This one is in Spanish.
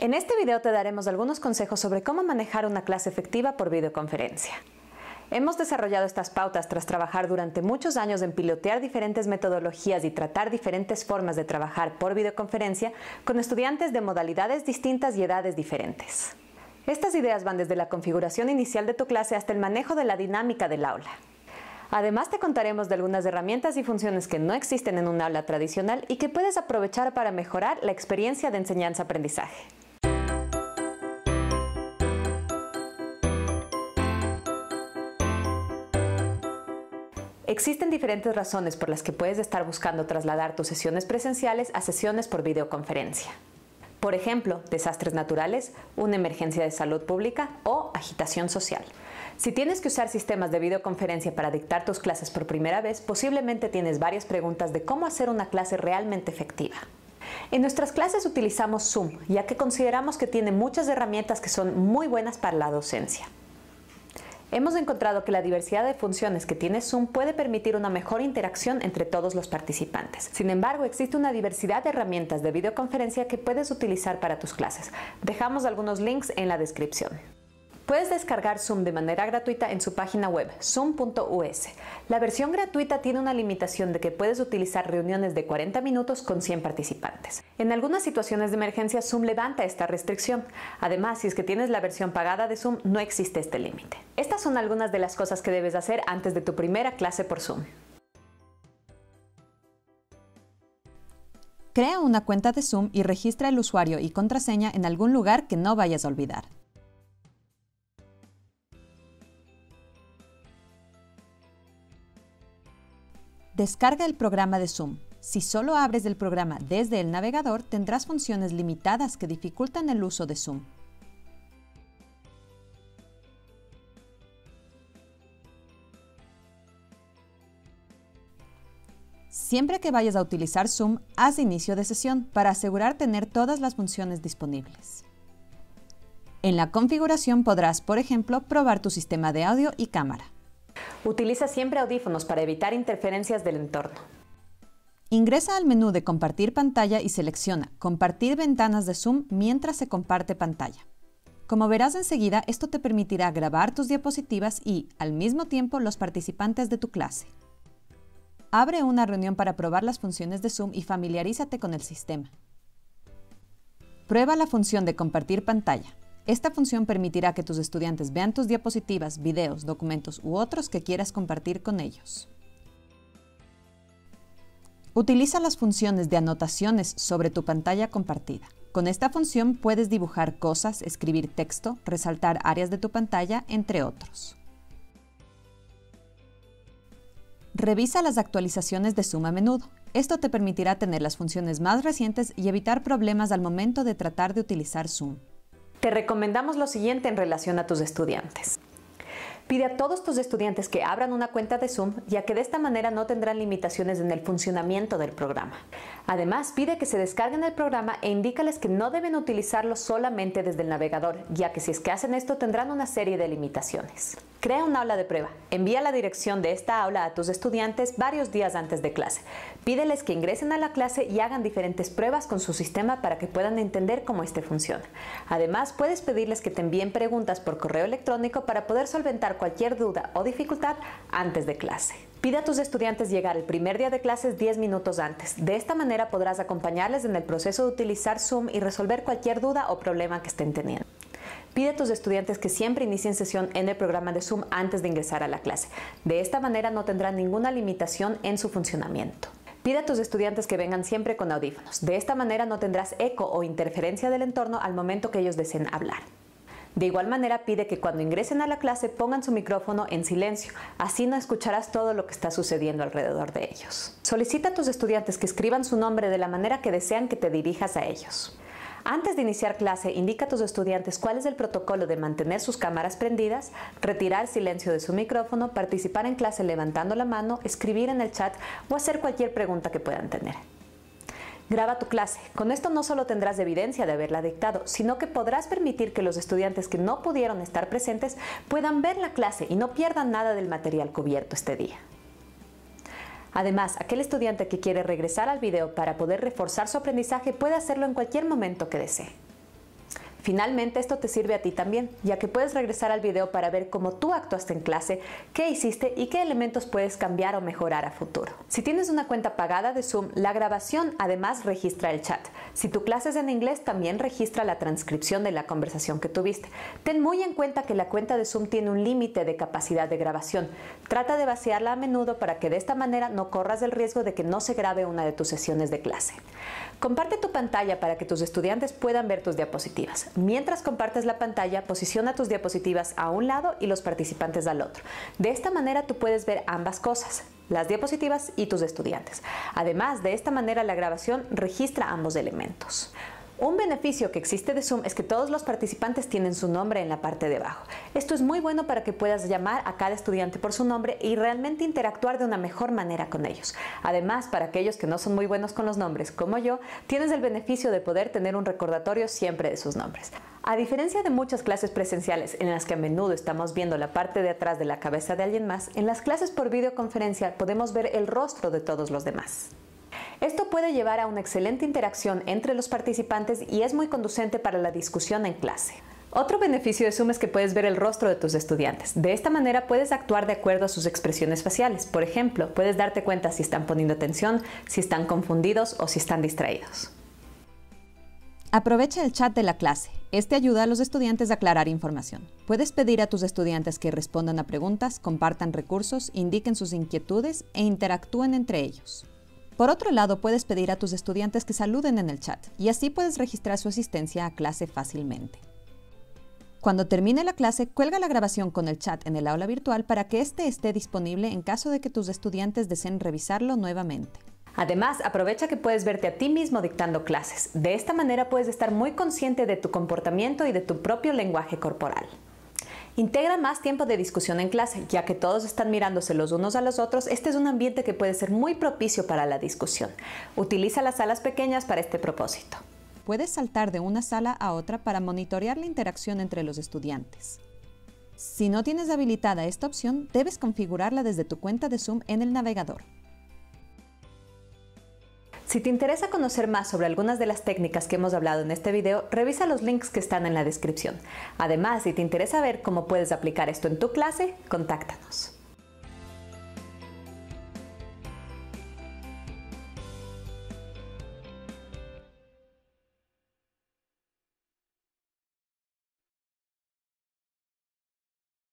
En este video te daremos algunos consejos sobre cómo manejar una clase efectiva por videoconferencia. Hemos desarrollado estas pautas tras trabajar durante muchos años en pilotear diferentes metodologías y tratar diferentes formas de trabajar por videoconferencia con estudiantes de modalidades distintas y edades diferentes. Estas ideas van desde la configuración inicial de tu clase hasta el manejo de la dinámica del aula. Además te contaremos de algunas herramientas y funciones que no existen en un aula tradicional y que puedes aprovechar para mejorar la experiencia de enseñanza-aprendizaje. Existen diferentes razones por las que puedes estar buscando trasladar tus sesiones presenciales a sesiones por videoconferencia. Por ejemplo, desastres naturales, una emergencia de salud pública o agitación social. Si tienes que usar sistemas de videoconferencia para dictar tus clases por primera vez, posiblemente tienes varias preguntas de cómo hacer una clase realmente efectiva. En nuestras clases utilizamos Zoom, ya que consideramos que tiene muchas herramientas que son muy buenas para la docencia. Hemos encontrado que la diversidad de funciones que tiene Zoom puede permitir una mejor interacción entre todos los participantes. Sin embargo, existe una diversidad de herramientas de videoconferencia que puedes utilizar para tus clases. Dejamos algunos links en la descripción. Puedes descargar Zoom de manera gratuita en su página web, zoom.us. La versión gratuita tiene una limitación de que puedes utilizar reuniones de 40 minutos con 100 participantes. En algunas situaciones de emergencia, Zoom levanta esta restricción. Además, si es que tienes la versión pagada de Zoom, no existe este límite. Estas son algunas de las cosas que debes hacer antes de tu primera clase por Zoom. Crea una cuenta de Zoom y registra el usuario y contraseña en algún lugar que no vayas a olvidar. Descarga el programa de Zoom. Si solo abres el programa desde el navegador, tendrás funciones limitadas que dificultan el uso de Zoom. Siempre que vayas a utilizar Zoom, haz inicio de sesión para asegurar tener todas las funciones disponibles. En la configuración podrás, por ejemplo, probar tu sistema de audio y cámara. Utiliza siempre audífonos para evitar interferencias del entorno. Ingresa al menú de Compartir pantalla y selecciona Compartir ventanas de Zoom mientras se comparte pantalla. Como verás enseguida, esto te permitirá grabar tus diapositivas y, al mismo tiempo, los participantes de tu clase. Abre una reunión para probar las funciones de Zoom y familiarízate con el sistema. Prueba la función de compartir pantalla. Esta función permitirá que tus estudiantes vean tus diapositivas, videos, documentos u otros que quieras compartir con ellos. Utiliza las funciones de anotaciones sobre tu pantalla compartida. Con esta función puedes dibujar cosas, escribir texto, resaltar áreas de tu pantalla, entre otros. Revisa las actualizaciones de Zoom a menudo. Esto te permitirá tener las funciones más recientes y evitar problemas al momento de tratar de utilizar Zoom. Te recomendamos lo siguiente en relación a tus estudiantes. Pide a todos tus estudiantes que abran una cuenta de Zoom, ya que de esta manera no tendrán limitaciones en el funcionamiento del programa. Además, pide que se descarguen el programa e indícales que no deben utilizarlo solamente desde el navegador, ya que si es que hacen esto tendrán una serie de limitaciones. Crea un aula de prueba. Envía la dirección de esta aula a tus estudiantes varios días antes de clase. Pídeles que ingresen a la clase y hagan diferentes pruebas con su sistema para que puedan entender cómo este funciona. Además, puedes pedirles que te envíen preguntas por correo electrónico para poder solventar cualquier duda o dificultad antes de clase. Pide a tus estudiantes llegar el primer día de clases 10 minutos antes. De esta manera podrás acompañarles en el proceso de utilizar Zoom y resolver cualquier duda o problema que estén teniendo. Pide a tus estudiantes que siempre inicien sesión en el programa de Zoom antes de ingresar a la clase. De esta manera no tendrán ninguna limitación en su funcionamiento. Pide a tus estudiantes que vengan siempre con audífonos. De esta manera no tendrás eco o interferencia del entorno al momento que ellos deseen hablar. De igual manera pide que cuando ingresen a la clase pongan su micrófono en silencio, así no escucharás todo lo que está sucediendo alrededor de ellos. Solicita a tus estudiantes que escriban su nombre de la manera que desean que te dirijas a ellos. Antes de iniciar clase, indica a tus estudiantes cuál es el protocolo de mantener sus cámaras prendidas, retirar silencio de su micrófono, participar en clase levantando la mano, escribir en el chat o hacer cualquier pregunta que puedan tener. Graba tu clase. Con esto no solo tendrás evidencia de haberla dictado, sino que podrás permitir que los estudiantes que no pudieron estar presentes puedan ver la clase y no pierdan nada del material cubierto este día. Además, aquel estudiante que quiere regresar al video para poder reforzar su aprendizaje puede hacerlo en cualquier momento que desee. Finalmente, esto te sirve a ti también, ya que puedes regresar al video para ver cómo tú actuaste en clase, qué hiciste y qué elementos puedes cambiar o mejorar a futuro. Si tienes una cuenta pagada de Zoom, la grabación además registra el chat. Si tu clase es en inglés, también registra la transcripción de la conversación que tuviste. Ten muy en cuenta que la cuenta de Zoom tiene un límite de capacidad de grabación. Trata de vaciarla a menudo para que de esta manera no corras el riesgo de que no se grabe una de tus sesiones de clase. Comparte tu pantalla para que tus estudiantes puedan ver tus diapositivas. Mientras compartes la pantalla, posiciona tus diapositivas a un lado y los participantes al otro. De esta manera tú puedes ver ambas cosas, las diapositivas y tus estudiantes. Además, de esta manera la grabación registra ambos elementos. Un beneficio que existe de Zoom es que todos los participantes tienen su nombre en la parte de abajo. Esto es muy bueno para que puedas llamar a cada estudiante por su nombre y realmente interactuar de una mejor manera con ellos. Además, para aquellos que no son muy buenos con los nombres, como yo, tienes el beneficio de poder tener un recordatorio siempre de sus nombres. A diferencia de muchas clases presenciales en las que a menudo estamos viendo la parte de atrás de la cabeza de alguien más, en las clases por videoconferencia podemos ver el rostro de todos los demás. Esto puede llevar a una excelente interacción entre los participantes y es muy conducente para la discusión en clase. Otro beneficio de Zoom es que puedes ver el rostro de tus estudiantes. De esta manera puedes actuar de acuerdo a sus expresiones faciales. Por ejemplo, puedes darte cuenta si están poniendo atención, si están confundidos o si están distraídos. Aprovecha el chat de la clase. Este ayuda a los estudiantes a aclarar información. Puedes pedir a tus estudiantes que respondan a preguntas, compartan recursos, indiquen sus inquietudes e interactúen entre ellos. Por otro lado, puedes pedir a tus estudiantes que saluden en el chat y así puedes registrar su asistencia a clase fácilmente. Cuando termine la clase, cuelga la grabación con el chat en el aula virtual para que éste esté disponible en caso de que tus estudiantes deseen revisarlo nuevamente. Además, aprovecha que puedes verte a ti mismo dictando clases. De esta manera puedes estar muy consciente de tu comportamiento y de tu propio lenguaje corporal. Integra más tiempo de discusión en clase, ya que todos están mirándose los unos a los otros. Este es un ambiente que puede ser muy propicio para la discusión. Utiliza las salas pequeñas para este propósito. Puedes saltar de una sala a otra para monitorear la interacción entre los estudiantes. Si no tienes habilitada esta opción, debes configurarla desde tu cuenta de Zoom en el navegador. Si te interesa conocer más sobre algunas de las técnicas que hemos hablado en este video, revisa los links que están en la descripción. Además, si te interesa ver cómo puedes aplicar esto en tu clase, contáctanos.